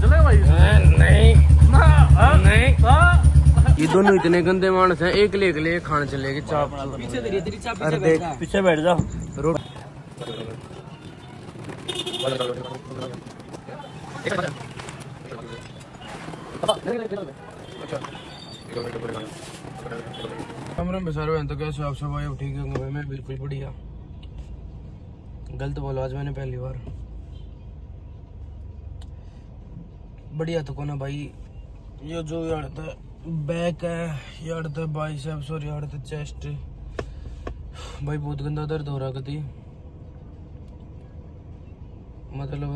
चले भाई। नहीं। नहीं। ये दोनों इतने गंदे मानस हैं एक ले एक ले खाने चलेगी चाप। पीछे तेरी तेरी चाप पीछे पीछे बैठ जाओ। रोड कमरे में सर तो कैसे आप सब आए ठीक भाई मैं बिल्कुल बढ़िया। गलत बोला आज मैंने पहली बार। बढ़िया तो कोना भाई? ये जो यार बैक है, यार था बाइसेप्स और यार चेस्ट भाई बहुत गंदा दर्द हो रहा थी मतलब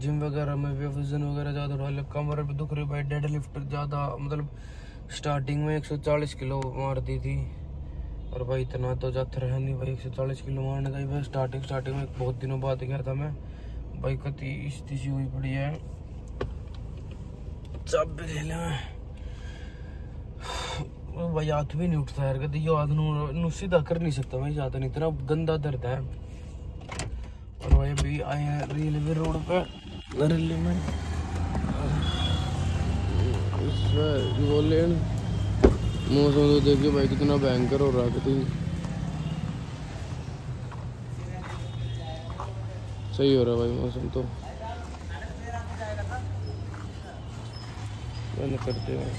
जिम वगैरह में वज़न वगैरह ज़्यादा उठा लिया कमर पे दुख रही भाई डेड लिफ्ट ज़्यादा मतलब स्टार्टिंग में 140 किलो मार दी थी। और भाई इतना तो जाते रहा नहीं भाई 140 किलो मारने का ही भाई स्टार्टिंग स्टार्टिंग में बहुत दिनों बाद गया था मैं। भाई, कति स्थिति हुई पड़ी है। सब ले लिया भाई, हाथ भी नहीं उठता यार कभी हाथ सीधा कर नहीं सकता मैं ज़्यादा नहीं इतना गंदा दर्द है। और भाई, अभी आए हैं रेलवे रोड पे रेलवे में। मौसम तो देखिए भाई, कितना भयंकर हो रहा है सही हो रहा भाई, मौसम तो। मैंने करते हैं।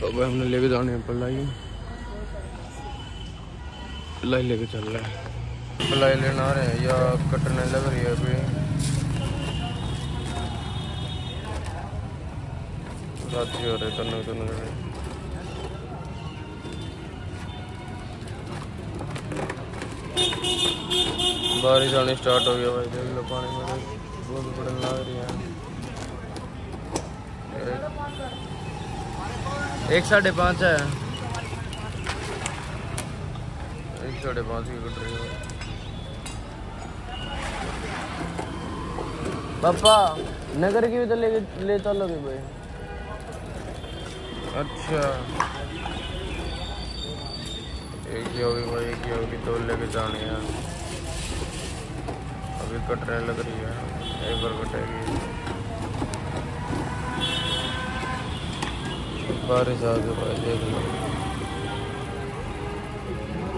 तो भाई हमने लेके जाने हैं पलाई। पलाई लेके चल रहा है। पलाई लेना आ रहे हैं, या कटने लग रही है अभी। रात ही रहे करने करने बारिश आनी स्टार्ट हो गया भाई, देख लो पानी में बहुत बड़े लग रही है। एक साढ़े पाँच है। एक साढ़े पाँच की कट रही है। पापा, नगर की भी तो ले ले चलोगे भाई। अच्छा। एक ही होगी भाई, एक ही होगी दो लेके जानी है। अभी कटने लग रही है, एक बार कटेगी। बारिश आ गई भाई देख लो।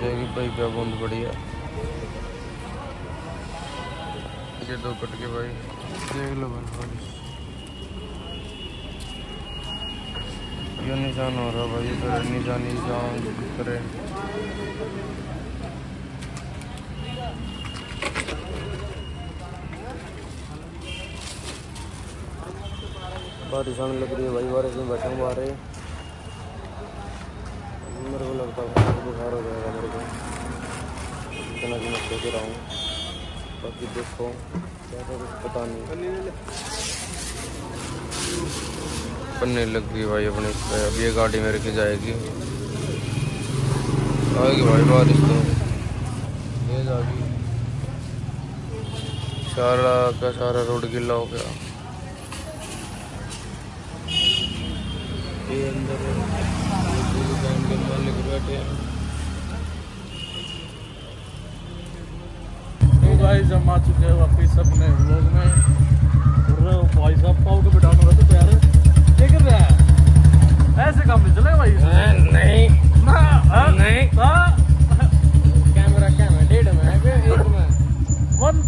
जाएगी भाई क्या बूंद पड़ी है ये दो कट के भाई। देख लो भाई। बारिश ये निशान हो रहा भाई, इधर निशान निशान करे बारिश आने लग रही है भाई, बारिश में बैठा हूँ बाहर। मेरे को लगता है बुखार हो जाएगा मेरे को। इतना मैं सोच रहा हूँ। बाकी देखो, क्या कुछ पता नहीं। पन्ने लग गई भाई अपने अब ये गाड़ी मेरे की जाएगी। आएगी भाई बारिश तो। आ गई सारा का सारा रोड गिला हो गया। ये ये हैं। तो आ चुके हैं वापस अपने व्लॉग में। भाई साहब पाव के बिठाने तो यार क्या कर रहा है ऐसे काम में चले भाई नहीं हाँ, नहीं। हाँ, कैमरा क्या है डेढ़ में है एक में वन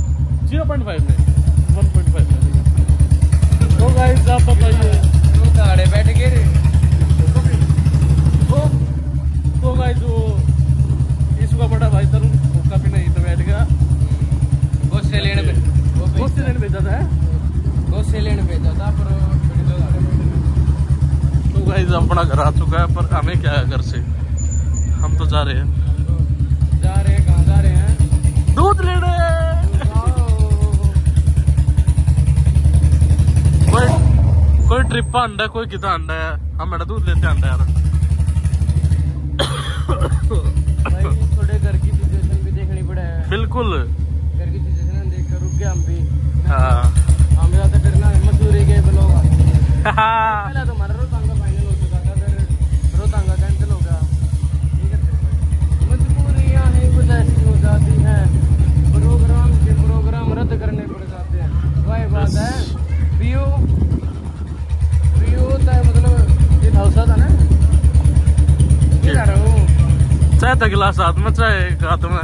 ज़ीरो पॉइंट फाइव में वन पॉइंट फाइव में तो गाइस आप बताइए तू ताड़े बैठ गए तो तो गाइस वो इसका बड़ा भाई तरुण उसका भी नहीं तो बैठ गया। गोसे लेने भेजा था गोसे लेने भेजा था पर गाइस अपना घर आ चुका है पर हमें क्या है घर से? हम तो जा रहे हैं। जा रहे हैं कहाँ जा रहे हैं? दूध लेने कोई कोई ट्रिप अंडा कोई कितना अंडा है? हम मेरा दूध लेते अंडा यार। गिलास हाथ में चाहे एक हाथ में।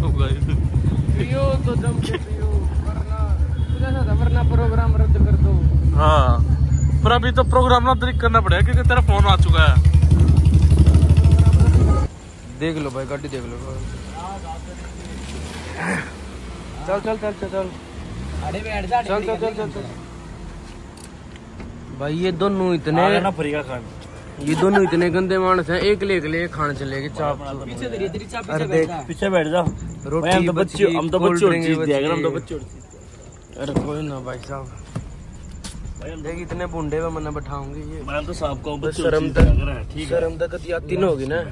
तो तो जम के पियो वरना कुछ ऐसा था वरना प्रोग्राम रद्द कर दो। हाँ। पर अभी तो प्रोग्राम ना तरीक करना पड़ेगा क्योंकि तेरा फ़ोन आ चुका है। देख लो भाई गाड़ी देख लो। चल चल चल चल चल। चल चल चल चल भाई ये दोनों इतने ये दोनों इतने गंदे मानस हैं एक ले ले खाने चलेगी चाप। पीछे तेरी तेरी चाप अरे पीछे बैठ जा। पीछे बैठ जा। रोटी हम तो बच्चे हम तो बच्चे और चीज़ दिया अगर हम तो बच्चे और चीज़। अरे कोई ना भाई साहब। देख इतने बुंडे में मैंने बैठाऊँगी ये। भाई हम तो साहब को बस बच्चे शर्म तक- कर रहे हैं ठीक है। शर्म तक या तीन होगी ना।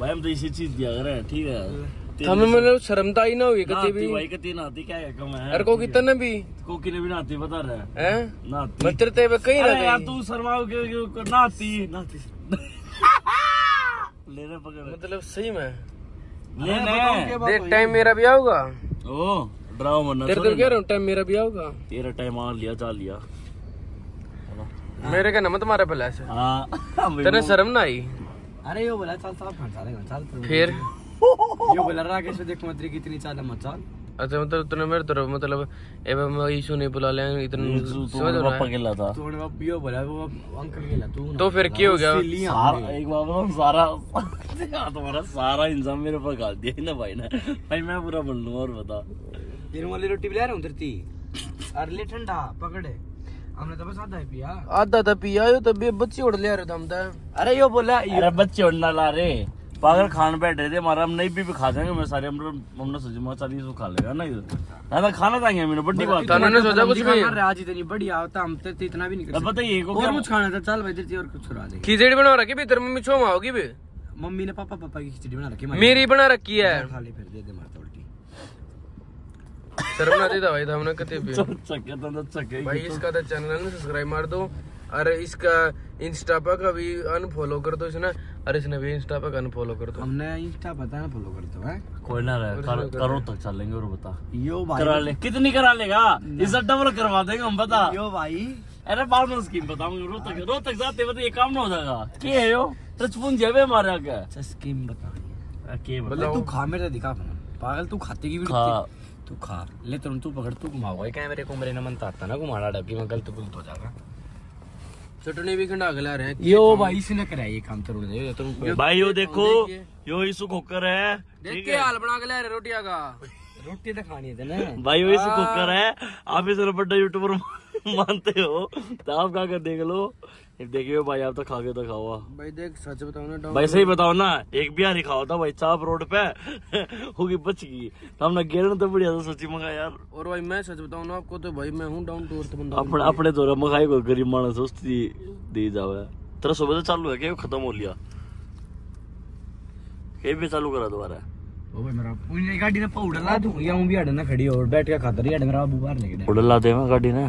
भाई हम तो इसी चीज़ दिया कर रहे हैं। ठीक है हमें मतलब शर्म तो आई ना होगी कभी भी। भाई का तीन आती क्या है कम है? अरे को कितने भी। कोकी ने भी नाती बता रहा है। हैं? नाती। मैं तेरे कहीं अरे यार तू शर्माओ के के- नाती। नाती। ले रहे पकड़। मतलब सही में। ले ले देख टाइम मेरा भी आऊगा ओ ड्राओ मरना तेरे तो कह रहा हूँ टाइम मेरा भी आऊगा तेरा टाइम आ लिया चाल लिया। मेरे का नमत मारा पहले ऐसे। हाँ। तेरे शर्म ना आई। अरे यो बोला चल चल खान चलेगा चल तू। फिर? यो बोला राकेश को देख मंत्री कितनी चाल मत चल अच्छा मतलब तूने मेरे तरफ़ मतलब एवं मैं इशू नहीं बुला लिया इतना समझ रहा पापा है खेला था तू। ने यो बोला वो अंकल गेला तू तो फिर क्या हो गया? सारा एक बार बताऊँ, सारा तुम्हारा सारा इंसान मेरे ऊपर गाल दिया ना भाई ने? भाई मैं पूरा बोल लूँगा और बता। तेरे वाली रोटी भी ले रहा हूँ धरती अरे ले ठंडा पकड़े हमने तो बस आधा ही पिया। आधा था पिया यो तब बच्ची उड़ लिया रे दम था अरे यो बोला अरे बच्चे उड़ना ला रे। पागल खान बैठ थे हमारा हम नहीं भी, भी खा जाएँगे मैं सारे हम हमने सोचा मैं चालीस खा लेगा ना इधर। ना तो खाना जाएँगे मैंने बड़ी बात तो उन्होंने सोचा कुछ भी। आज इतनी बढ़िया होता हम तो इतना भी नहीं कर अब बताइए को और कुछ खाना था चल भाई और कुछ खिला दे। खिचड़ी बना रखी भी तेरे मम्मी छोमा होगी भी। मम्मी ने पापा पापा की खिचड़ी बना रखी मेरी। बना रखी है। खा ले फिर दे दे मारता उल्टी शर्म ना देता भाई था हमने कते भी। चक्के तो चक्के भाई इसका तो चैनल सब्सक्राइब मार दो। अरे इसका इंस्टा पर का भी अनफॉलो कर दो इसने अरे इसने भी इंस्टा पर अनफॉलो कर दो। हमने इंस्टा पता ना फॉलो करते हैं? कोई ना रहे कर, करो तक चलेंगे और बता। यो भाई। करा ले कितनी करा लेगा? इज़्ज़त डबल करवा देंगे हम बता। यो भाई। अरे बाद में स्कीम बताऊँगे रो तक रो तक जाते बता ये काम ना हो जाएगा। के है यो? टचपून जेबे मारे आके अच्छा स्कीम बता। के मतलब तू खा मेरे दिखा पागल तू खाते की भी खा। तू खा। ले तुम तू पकड़ तू घुमाओ। ये कैमरे को मेरे न मन आता ना घुमाना डबकी में गलत गुलत हो जाएगा चटनी भी खंडा के ला रहे हैं। यो भाई इसने करा ये काम तरुण दे तुम भाई यो देखो यो इसु कुकर है देख के हाल बना के ला रहे रोटियाँ का। रोटी तो खानी है ना भाई यो इसु कुकर है आप इस बड़ा यूट्यूबर मानते हो तो आप क्या कर देख लो। देखियो भाई आप तो खा के तो खाओ भाई देख सच बताओ ना भाई सही बताओ ना एक बिहारी खाओ था भाई चाप रोड पे। होगी बच गई। तो हमने गेरन तो बढ़िया था सोची मंगा यार। और भाई मैं सच बताऊँ ना आपको तो भाई मैं हूँ डाउन टू अर्थ बंदा अपने अपने दौरा मंगाई को गरीब मानस उसकी दी जावे। तेरा सुबह से चालू है क्या खत्म हो लिया? ये भी चालू करा दोबारा। ओ भाई मेरा गाड़ी ने पाउडर ला दूँ। हूँ भी हड़ना खड़ी और बैठ के खाता रही हड़ मेरा बाबू बाहर लेके उड़ल ला दे गाड़ी ने।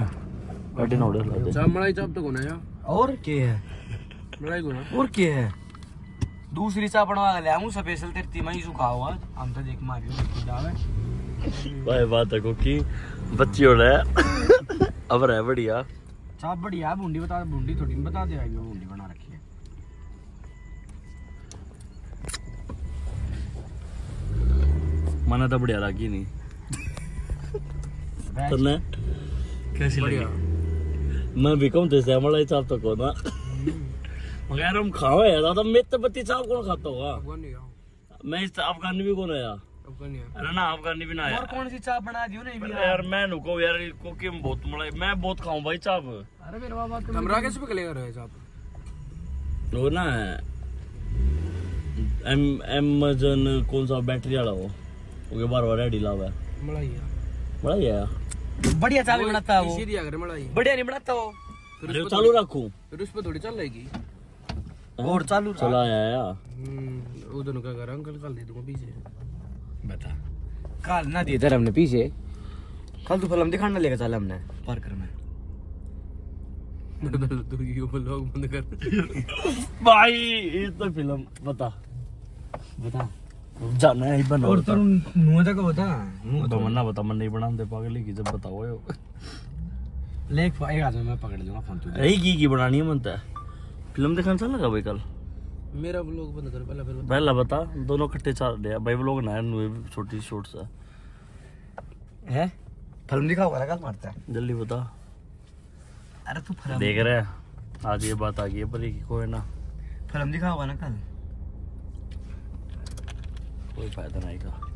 गाड़ी ने उड़ल ला दे चाप मलाई चाप तो कोना यार? और के है? मलाई कोना और के है? दूसरी चा बनवा ले आऊँ स्पेशल तेरे तीमा ही सुखा हुआ हम तो देख मारियो देखो जावे भाई बात है को की बच्ची उड़ है। अब रह बढ़िया। चाप बढ़िया बूंदी बता बूंदी थोड़ी बता दे आगे बूंदी बना रखी है। मना तो बढ़िया लगी नहीं। तन्ने कैसी लगी मैं भी कहूँ तेरे मलाई चाप तो को ना मगर हम खाओ यार दादा मैं तो बत्ती चाप कौन खाता होगा मैं इस अफगानी भी कौन आया अरे ना अफगानी भी ना आया कौन सी चाप बना दियो नहीं पर यार मैं नुको यार को कि बहुत मलाई मैं बहुत खाऊं भाई चाप अरे मेरे बाबा कमरा कैसे पे लेकर रहे चाप वो ना एम एमेजन कौन सा बैटरी वाला वो ओके बार बार रेडी लावा है मलाई यार ही है बढ़िया चाप बनाता है वो। इसी दिया मलाई बढ़िया नहीं बनाता वो। अरे चालू रखूँ। फिर उस पे थोड़ी चल रहेगी और चालू चला आया हम्म उधर का कर अंकल कल दे दूँगा पीछे। बता। कल ना दिए तेरे हमने पीछे। कल तो फ़िल्म दिखाना लेकर चला हमने पार्कर में। तू ये ब्लॉग बंद कर। भाई ये तो फ़िल्म बता। बता। जाना है बना और तो नुआ तक नुआ तो मन्ना बता मन नहीं बनाते पागल ही की जब बताओ यो। ले एक एक मैं पकड़ लूँगा फ़ोन तुझे। यही की की बनानी है मनता है फ़िल्म देखना चल लगा भाई कल? मेरा ब्लॉग बंद कर पहले फिर पहला बता दोनों इकट्ठे चल रहे हैं। भाई व्लॉग ना है छोटी शॉर्ट सा। है? फ़िल्म दिखाओ कल मारता है। जल्दी बता। अरे तू फ़िल्म देख रहे हैं। आज ये बात आ गई है पर ये कोई ना। फ़िल्म दिखाओगा ना कल। कोई फ़ायदा नहीं का